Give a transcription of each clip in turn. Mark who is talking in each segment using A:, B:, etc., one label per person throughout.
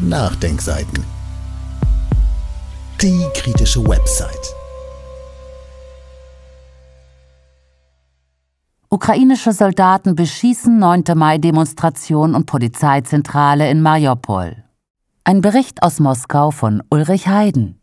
A: Nachdenkseiten. Die kritische Website.
B: Ukrainische Soldaten beschießen 9. Mai-Demonstration und Polizeizentrale in Mariupol. Ein Bericht aus Moskau von Ulrich Heiden.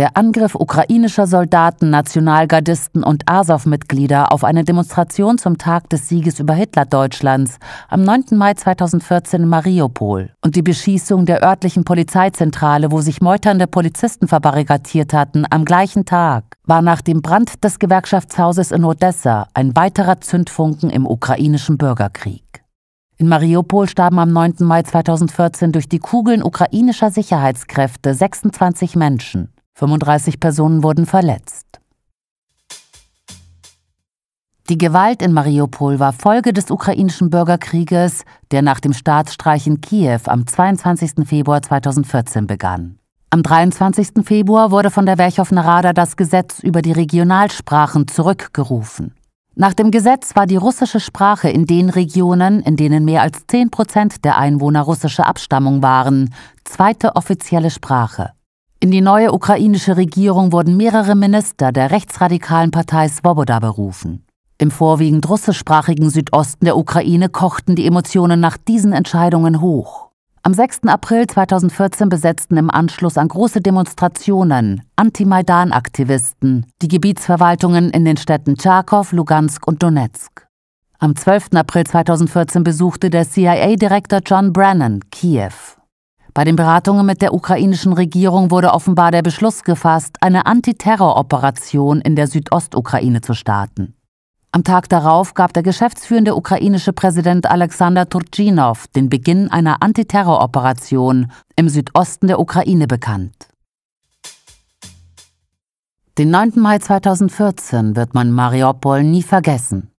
B: Der Angriff ukrainischer Soldaten, Nationalgardisten und Azov-Mitglieder auf eine Demonstration zum Tag des Sieges über Hitler-Deutschlands am 9. Mai 2014 in Mariupol und die Beschießung der örtlichen Polizeizentrale, wo sich meuternde Polizisten verbarrikadiert hatten, am gleichen Tag, war nach dem Brand des Gewerkschaftshauses in Odessa ein weiterer Zündfunken im ukrainischen Bürgerkrieg. In Mariupol starben am 9. Mai 2014 durch die Kugeln ukrainischer Sicherheitskräfte 26 Menschen. 35 Personen wurden verletzt. Die Gewalt in Mariupol war Folge des ukrainischen Bürgerkrieges, der nach dem Staatsstreich in Kiew am 22. Februar 2014 begann. Am 23. Februar wurde von der Werchowna Rada das Gesetz über die Regionalsprachen zurückgerufen. Nach dem Gesetz war die russische Sprache in den Regionen, in denen mehr als 10 Prozent der Einwohner russischer Abstammung waren, zweite offizielle Sprache. In die neue ukrainische Regierung wurden mehrere Minister der rechtsradikalen Partei Svoboda berufen. Im vorwiegend russischsprachigen Südosten der Ukraine kochten die Emotionen nach diesen Entscheidungen hoch. Am 6. April 2014 besetzten im Anschluss an große Demonstrationen Anti-Maidan-Aktivisten die Gebietsverwaltungen in den Städten Charkow, Lugansk und Donetsk. Am 12. April 2014 besuchte der CIA-Direktor John Brennan Kiew. Bei den Beratungen mit der ukrainischen Regierung wurde offenbar der Beschluss gefasst, eine Antiterroroperation in der Südostukraine zu starten. Am Tag darauf gab der geschäftsführende ukrainische Präsident Alexander Turchinov den Beginn einer Antiterroroperation im Südosten der Ukraine bekannt. Den 9. Mai 2014 wird man Mariupol nie vergessen.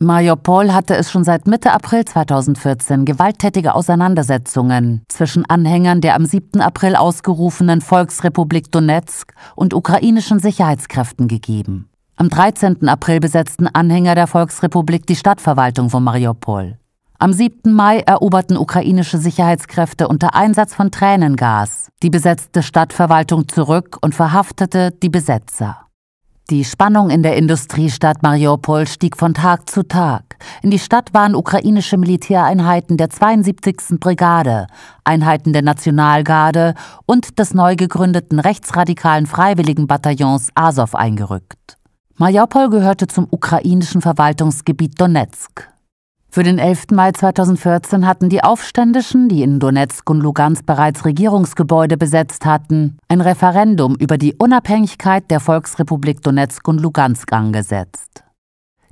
B: Mariupol hatte es schon seit Mitte April 2014 gewalttätige Auseinandersetzungen zwischen Anhängern der am 7. April ausgerufenen Volksrepublik Donetsk und ukrainischen Sicherheitskräften gegeben. Am 13. April besetzten Anhänger der Volksrepublik die Stadtverwaltung von Mariupol. Am 7. Mai eroberten ukrainische Sicherheitskräfte unter Einsatz von Tränengas die besetzte Stadtverwaltung zurück und verhaftete die Besetzer. Die Spannung in der Industriestadt Mariupol stieg von Tag zu Tag. In die Stadt waren ukrainische Militäreinheiten der 72. Brigade, Einheiten der Nationalgarde und des neu gegründeten rechtsradikalen Freiwilligenbataillons Azov eingerückt. Mariupol gehörte zum ukrainischen Verwaltungsgebiet Donetsk. Für den 11. Mai 2014 hatten die Aufständischen, die in Donetsk und Lugansk bereits Regierungsgebäude besetzt hatten, ein Referendum über die Unabhängigkeit der Volksrepublik Donetsk und Lugansk angesetzt.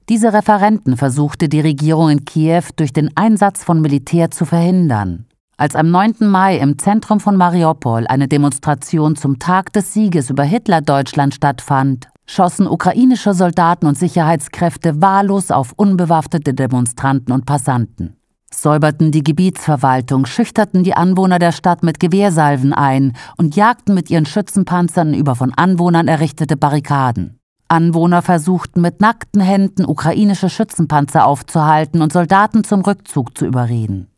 B: Diese Referenten versuchte die Regierung in Kiew durch den Einsatz von Militär zu verhindern. Als am 9. Mai im Zentrum von Mariupol eine Demonstration zum Tag des Sieges über Hitler-Deutschland stattfand, schossen ukrainische Soldaten und Sicherheitskräfte wahllos auf unbewaffnete Demonstranten und Passanten, säuberten die Gebietsverwaltung, schüchterten die Anwohner der Stadt mit Gewehrsalven ein und jagten mit ihren Schützenpanzern über von Anwohnern errichtete Barrikaden. Anwohner versuchten mit nackten Händen ukrainische Schützenpanzer aufzuhalten und Soldaten zum Rückzug zu überreden.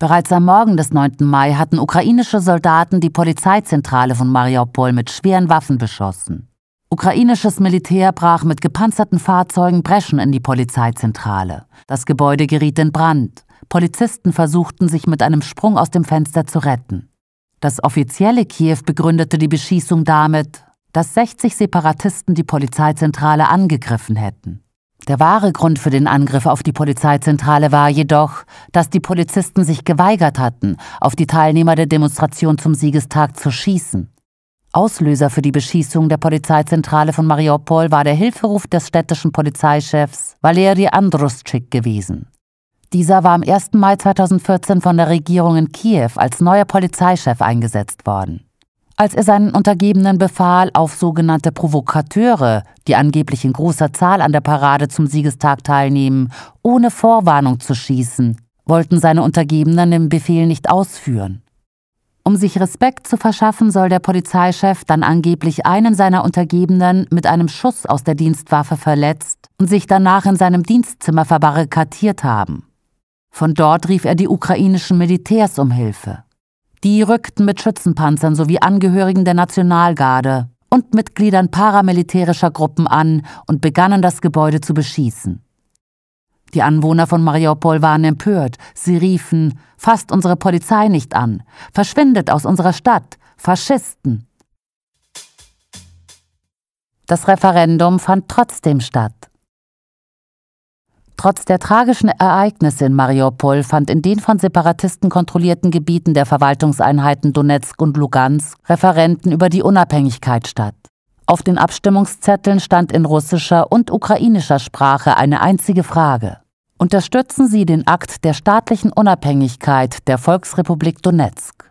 B: Bereits am Morgen des 9. Mai hatten ukrainische Soldaten die Polizeizentrale von Mariupol mit schweren Waffen beschossen. Ukrainisches Militär brach mit gepanzerten Fahrzeugen Breschen in die Polizeizentrale. Das Gebäude geriet in Brand. Polizisten versuchten sich mit einem Sprung aus dem Fenster zu retten. Das offizielle Kiew begründete die Beschießung damit, dass 60 Separatisten die Polizeizentrale angegriffen hätten. Der wahre Grund für den Angriff auf die Polizeizentrale war jedoch, dass die Polizisten sich geweigert hatten, auf die Teilnehmer der Demonstration zum Siegestag zu schießen. Auslöser für die Beschießung der Polizeizentrale von Mariupol war der Hilferuf des städtischen Polizeichefs Valeri Andruschik gewesen. Dieser war am 1. Mai 2014 von der Regierung in Kiew als neuer Polizeichef eingesetzt worden. Als er seinen Untergebenen befahl, auf sogenannte Provokateure, die angeblich in großer Zahl an der Parade zum Siegestag teilnehmen, ohne Vorwarnung zu schießen, wollten seine Untergebenen den Befehl nicht ausführen. Um sich Respekt zu verschaffen, soll der Polizeichef dann angeblich einen seiner Untergebenen mit einem Schuss aus der Dienstwaffe verletzt und sich danach in seinem Dienstzimmer verbarrikadiert haben. Von dort rief er die ukrainischen Militärs um Hilfe. Die rückten mit Schützenpanzern sowie Angehörigen der Nationalgarde und Mitgliedern paramilitärischer Gruppen an und begannen das Gebäude zu beschießen. Die Anwohner von Mariupol waren empört. Sie riefen, fasst unsere Polizei nicht an, verschwindet aus unserer Stadt, Faschisten. Das Referendum fand trotzdem statt. Trotz der tragischen Ereignisse in Mariupol fand in den von Separatisten kontrollierten Gebieten der Verwaltungseinheiten Donetsk und Lugansk Referenten über die Unabhängigkeit statt. Auf den Abstimmungszetteln stand in russischer und ukrainischer Sprache eine einzige Frage. Unterstützen Sie den Akt der staatlichen Unabhängigkeit der Volksrepublik Donetsk?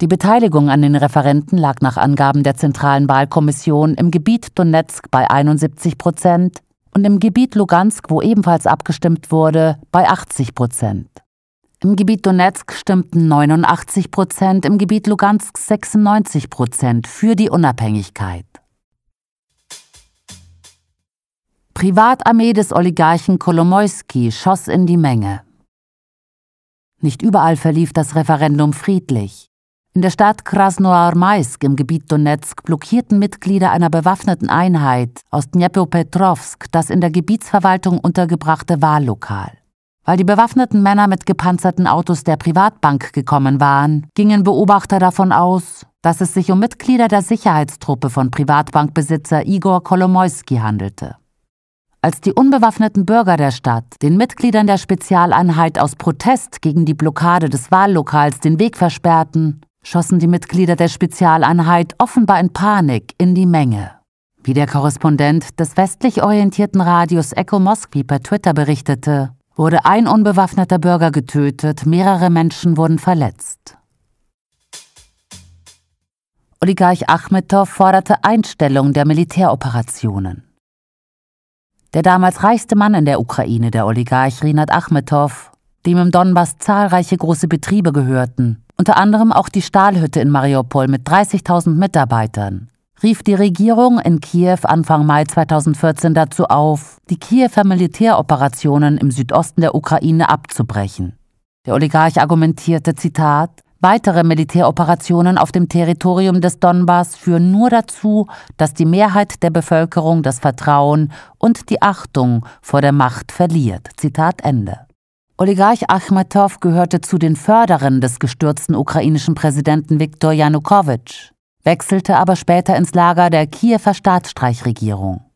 B: Die Beteiligung an den Referenten lag nach Angaben der Zentralen Wahlkommission im Gebiet Donetsk bei 71 Prozent, und im Gebiet Lugansk, wo ebenfalls abgestimmt wurde, bei 80 Prozent. Im Gebiet Donetsk stimmten 89 Prozent, im Gebiet Lugansk 96 Prozent für die Unabhängigkeit. Privatarmee des Oligarchen Kolomoisky schoss in die Menge. Nicht überall verlief das Referendum friedlich. In der Stadt Krasnoarmeisk im Gebiet Donetsk blockierten Mitglieder einer bewaffneten Einheit aus Dnepropetrovsk das in der Gebietsverwaltung untergebrachte Wahllokal. Weil die bewaffneten Männer mit gepanzerten Autos der Privatbank gekommen waren, gingen Beobachter davon aus, dass es sich um Mitglieder der Sicherheitstruppe von Privatbankbesitzer Igor Kolomoisky handelte. Als die unbewaffneten Bürger der Stadt den Mitgliedern der Spezialeinheit aus Protest gegen die Blockade des Wahllokals den Weg versperrten, schossen die Mitglieder der Spezialeinheit offenbar in Panik in die Menge. Wie der Korrespondent des westlich orientierten Radios Echo Moskwi per Twitter berichtete, wurde ein unbewaffneter Bürger getötet, mehrere Menschen wurden verletzt. Oligarch Achmetow forderte Einstellung der Militäroperationen. Der damals reichste Mann in der Ukraine, der Oligarch Rinat Achmetow, dem im Donbass zahlreiche große Betriebe gehörten, unter anderem auch die Stahlhütte in Mariupol mit 30.000 Mitarbeitern, rief die Regierung in Kiew Anfang Mai 2014 dazu auf, die Kiewer Militäroperationen im Südosten der Ukraine abzubrechen. Der Oligarch argumentierte, Zitat, Weitere Militäroperationen auf dem Territorium des Donbass führen nur dazu, dass die Mehrheit der Bevölkerung das Vertrauen und die Achtung vor der Macht verliert. Zitat Ende. Oligarch Achmetow gehörte zu den Förderern des gestürzten ukrainischen Präsidenten Viktor Janukowitsch, wechselte aber später ins Lager der Kiewer Staatsstreichregierung.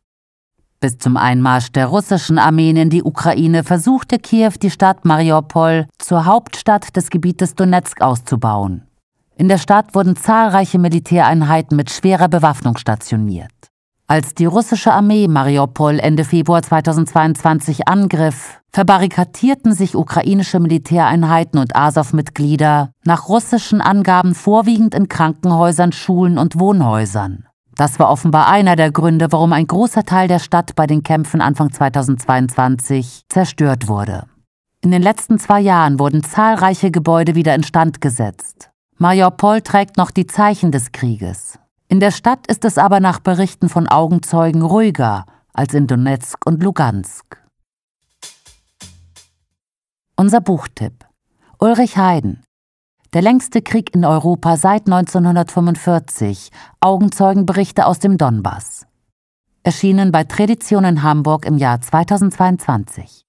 B: Bis zum Einmarsch der russischen Armeen in die Ukraine versuchte Kiew die Stadt Mariupol zur Hauptstadt des Gebietes Donetsk auszubauen. In der Stadt wurden zahlreiche Militäreinheiten mit schwerer Bewaffnung stationiert. Als die russische Armee Mariupol Ende Februar 2022 angriff, verbarrikadierten sich ukrainische Militäreinheiten und Azov-Mitglieder nach russischen Angaben vorwiegend in Krankenhäusern, Schulen und Wohnhäusern. Das war offenbar einer der Gründe, warum ein großer Teil der Stadt bei den Kämpfen Anfang 2022 zerstört wurde. In den letzten zwei Jahren wurden zahlreiche Gebäude wieder instand gesetzt. Mariupol trägt noch die Zeichen des Krieges. In der Stadt ist es aber nach Berichten von Augenzeugen ruhiger als in Donetsk und Lugansk. Unser Buchtipp Ulrich Heiden Der längste Krieg in Europa seit 1945 Augenzeugenberichte aus dem Donbass. Erschienen bei Tradition in Hamburg im Jahr 2022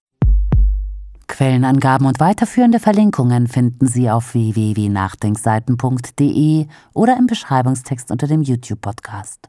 B: Quellenangaben und weiterführende Verlinkungen finden Sie auf www.nachdenkseiten.de oder im Beschreibungstext unter dem YouTube-Podcast.